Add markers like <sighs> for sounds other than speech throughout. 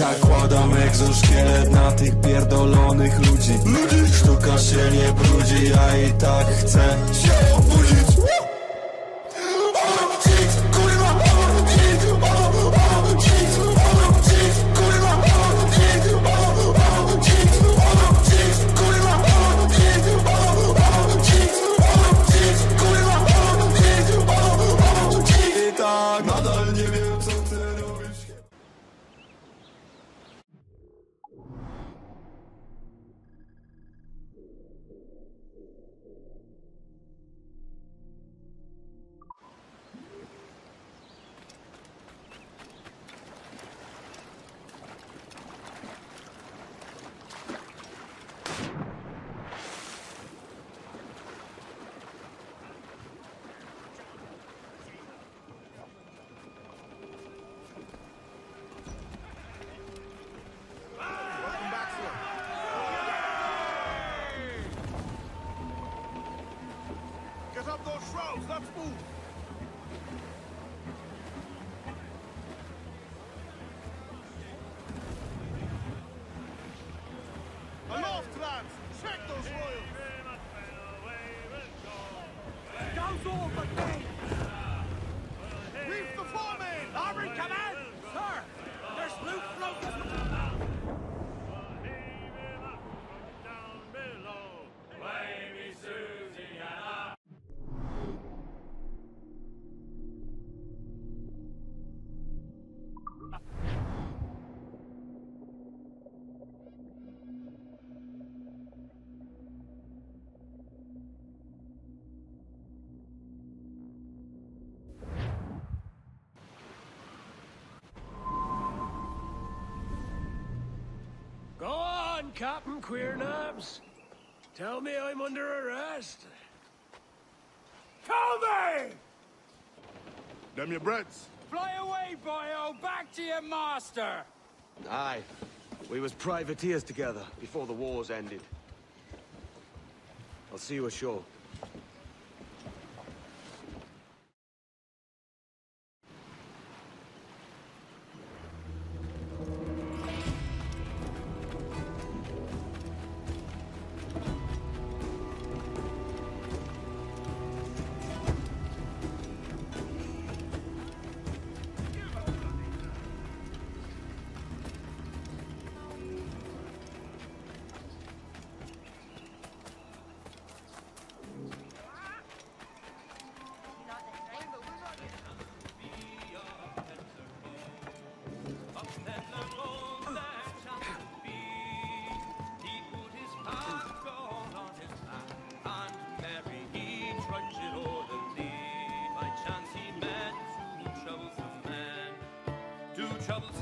Zakładam egzoszkielet na tych pierdolonych ludzi. Sztuka się nie brudzi, a i tak chcę. się All but me! On, Captain Queernabs. Tell me I'm under arrest. Tell me! Them your breads. Fly away, boyo! Back to your master! Aye. We was privateers together before the wars ended. I'll see you ashore.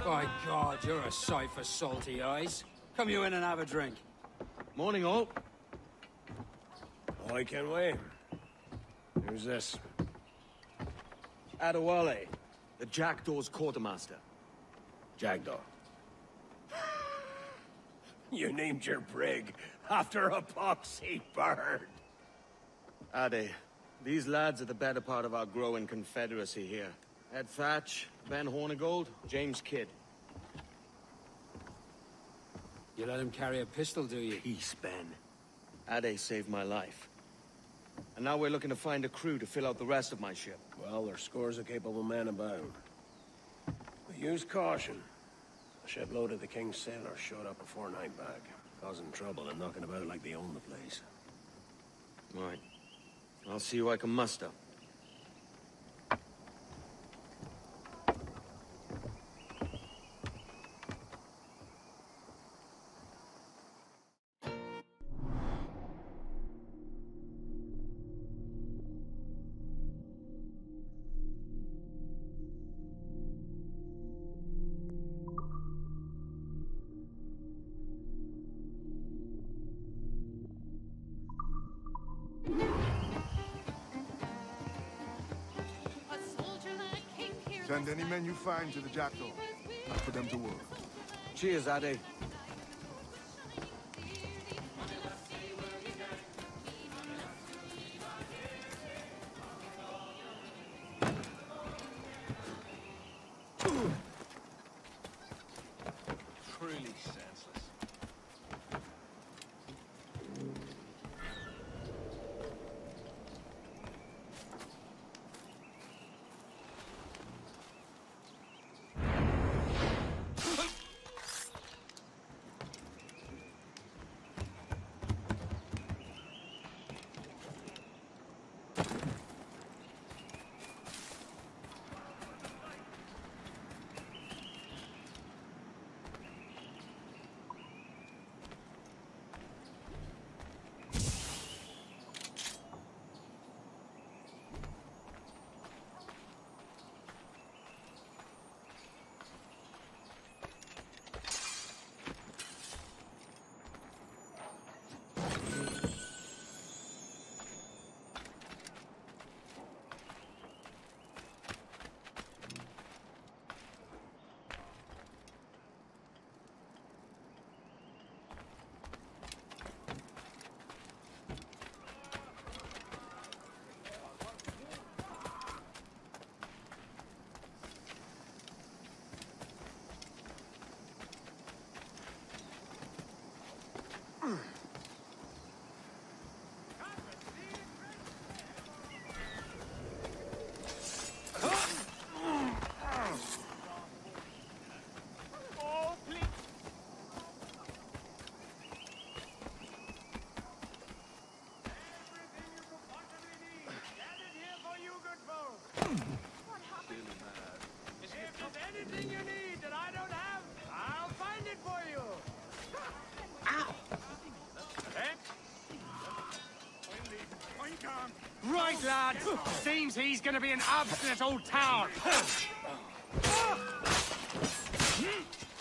By God, you're a sight for salty eyes. Come you in and have a drink. Morning, all. I can wait. Who's this? Adewale, the Jackdaw's quartermaster. Jackdaw. <sighs> You named your brig after a poxy bird. Ade, these lads are the better part of our growing confederacy here. Ed Thatch, Ben Hornigold, James Kidd. You let him carry a pistol, do you? Peace, Ben. Ade saved my life. And now we're looking to find a crew to fill out the rest of my ship. Well, there's scores of capable men about. But use caution. A shipload of the King's sailors showed up a fortnight back, causing trouble and knocking about like they own the place. Right. I'll see who I can muster. Send any men you find to the Jackdaw. and Put them to work. Cheers, Ade. Right, lads. Seems he's gonna be an obstinate old town.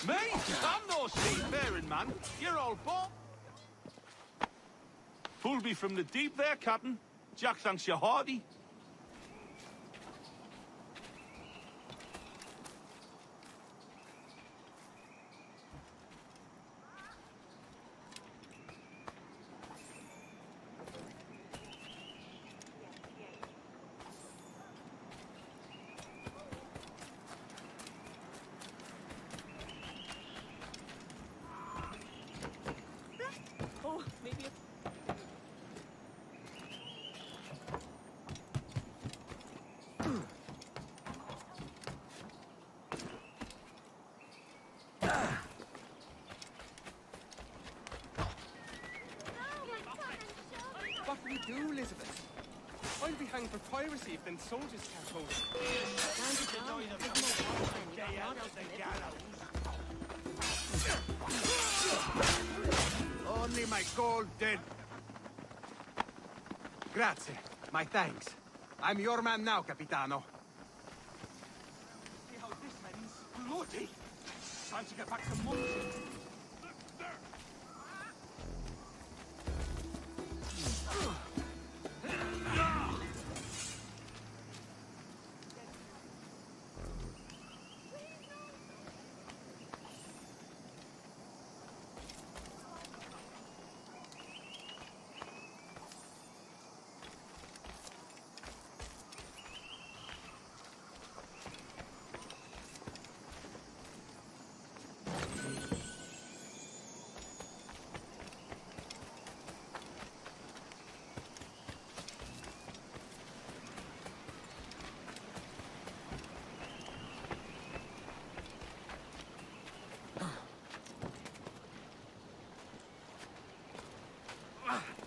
Me? I'm no seafaring man. You're all bought. Pulled me from the deep there, Captain. Jack thanks you hearty. Oh, maybe a What will we do, Elizabeth? Hanged for piracy if them soldiers catch hold. Only my gold dead. Grazie. My thanks. I'm your man now, Capitano. See how this ends? Bloody! Time to get back to Muncie. Hold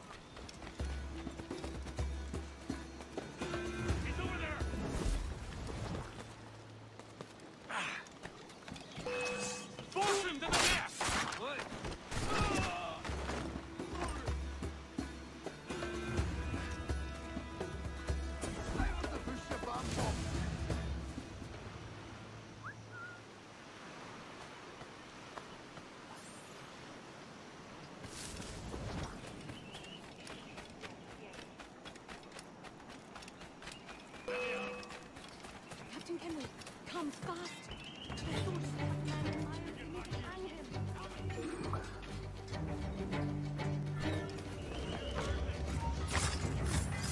Need to hang him.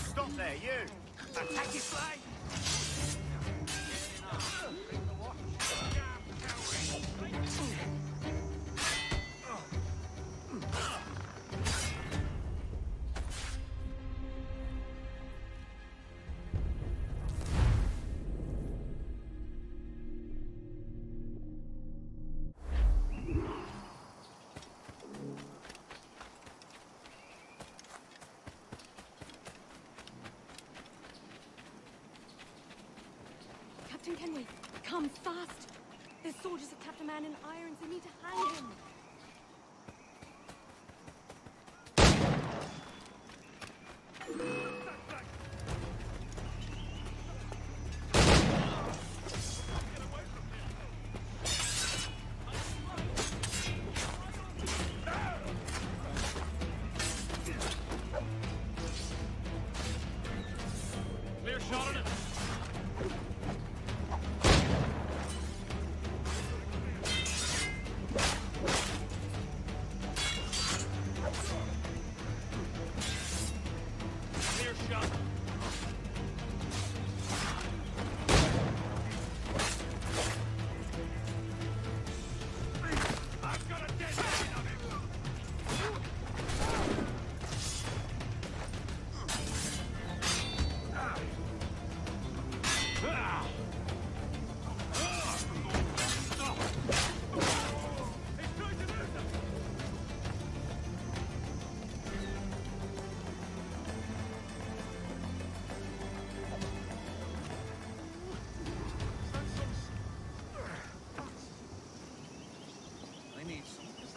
Stop there, you. Attack his flag. Captain Kenway, come fast. The soldiers have kept a man in irons. They need to hang him.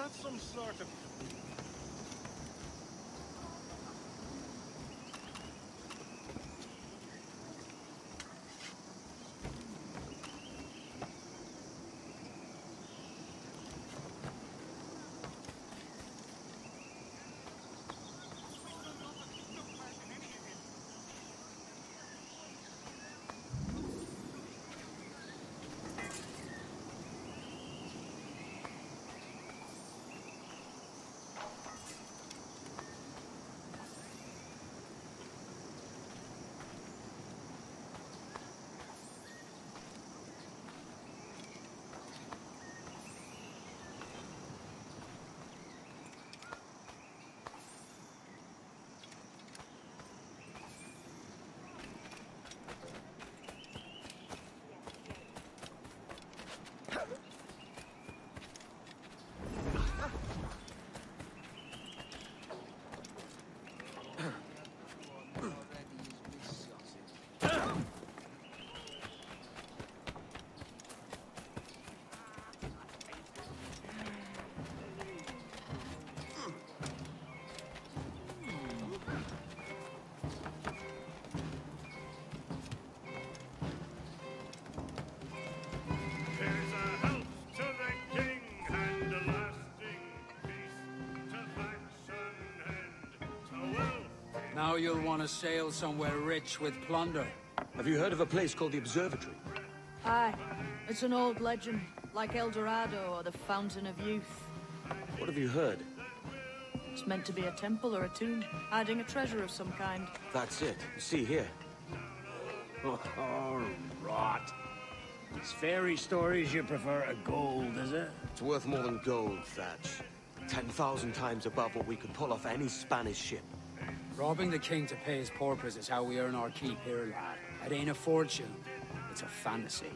That some sort of... Now you'll want to sail somewhere rich with plunder. Have you heard of a place called the Observatory? Aye. It's an old legend, like El Dorado or the Fountain of Youth. What have you heard? It's meant to be a temple or a tomb, hiding a treasure of some kind. That's it. See here. <laughs> Oh, rot. It's fairy stories you prefer to gold, is it? It's worth more than gold, Thatch. Ten thousand times above what we could pull off any Spanish ship. Robbing the king to pay his porpoise is how we earn our keep here, lad. It ain't a fortune. It's a fantasy.